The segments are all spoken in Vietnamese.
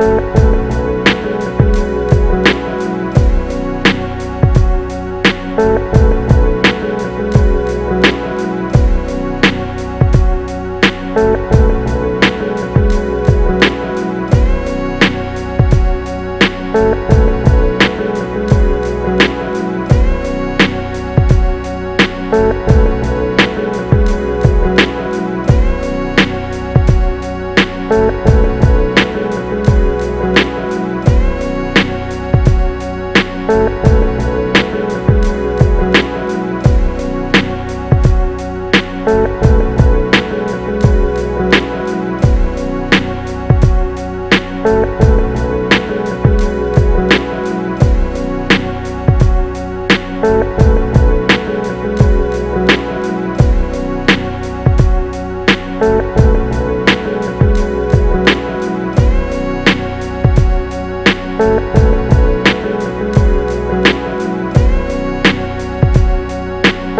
thank you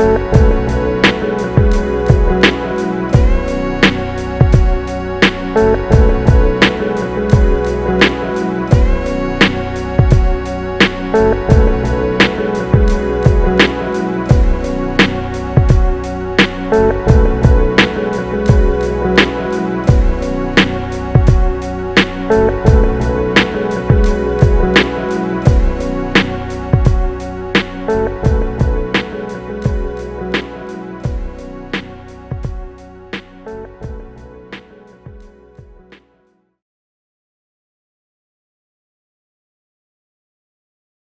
Thank